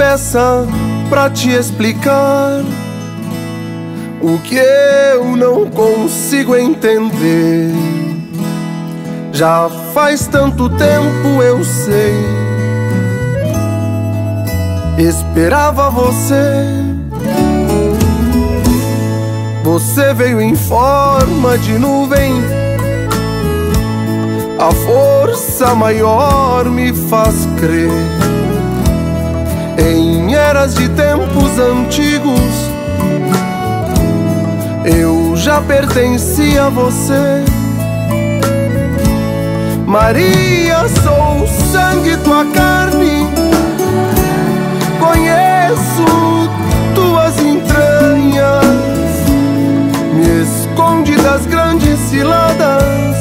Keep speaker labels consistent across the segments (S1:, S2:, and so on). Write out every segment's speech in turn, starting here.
S1: peça pra te explicar o que eu não consigo entender. Já faz tanto tempo eu sei. Esperava você. Você veio em forma de nuvem. A força maior me faz crer. De tempos antigos, eu já pertencia a você. Maria, sou sangue, tua carne. Conheço tuas entranhas. Me esconde das grandes ciladas.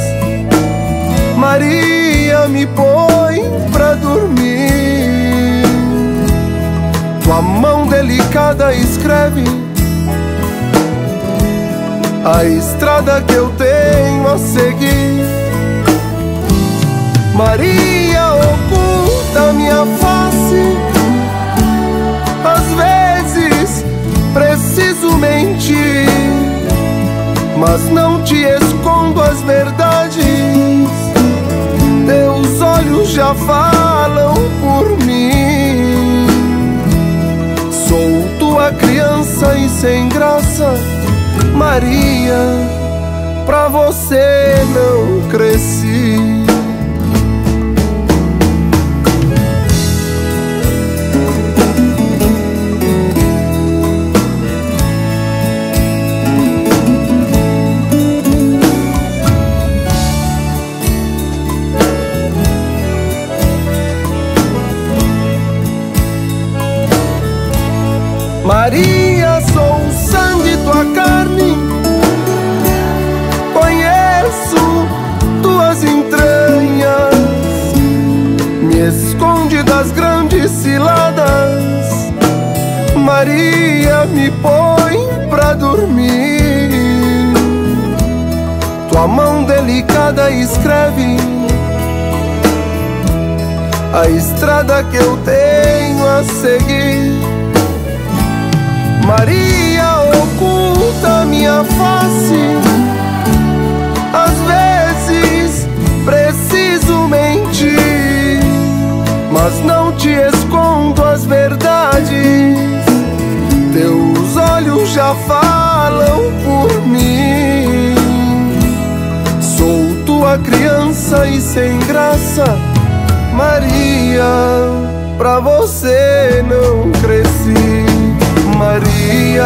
S1: Maria, me põe delicada escreve a estrada que eu tenho a seguir. Maria oculta minha face. Às vezes preciso mentir, mas não te escondo as verdades. Teus olhos já falam por mim. Criança e sem graça, Maria. Pra você não Maria, sou sangue, tua carne. Conheço tuas entranhas. Me esconde das grandes ciladas. Maria, me põe pra dormir. Tua mão delicada escreve a estrada que eu tenho a seguir. Maria oculta minha face. Às vezes preciso mentir, mas não te escondo as verdades. Teus olhos já falam por mim. Sou tua criança e sem graça, Maria. Pra você não crescer Maria.